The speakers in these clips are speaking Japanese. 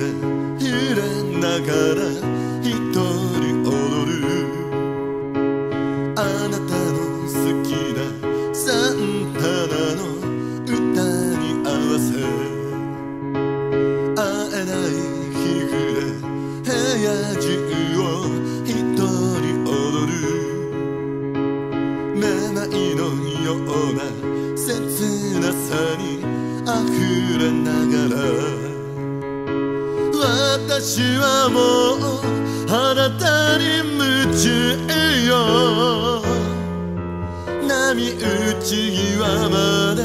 が揺れながら一人踊るあなたの好きなサンタナの歌に合わせ会えない日暮れ部屋中を一人踊るめまいのような切なさに溢れながら私はもうあなたに夢中よ。波打ち際まで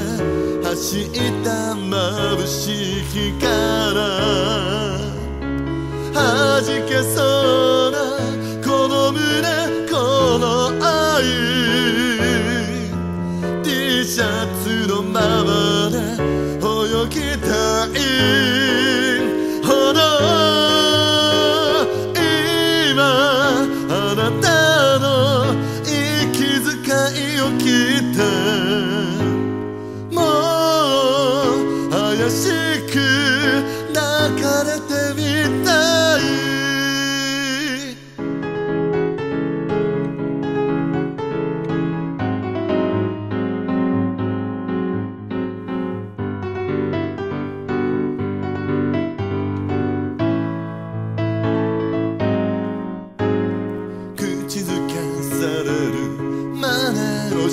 走った眩しい光はじけそうなこの胸この愛。T シャツのままで泳ぎたい。てもう怪しく泣かれてみたい。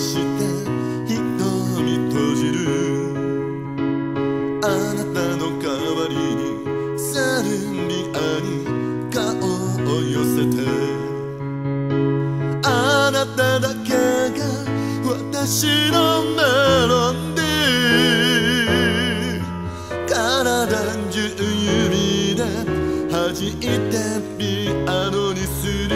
して瞳閉じる。あなたの代わりにサルビアに顔を寄せて。あなただけが私のメロディー体中指で弾いてピアノにする。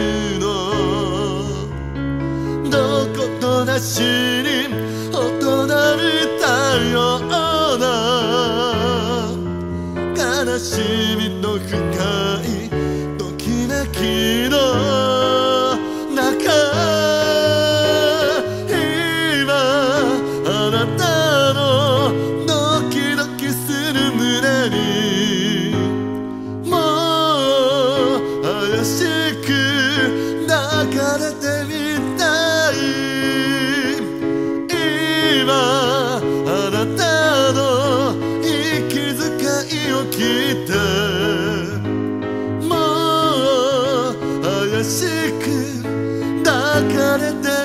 もう怪しく抱かれてみたい。今あなたの息遣いを聞いて。もう怪しく抱かれてみたい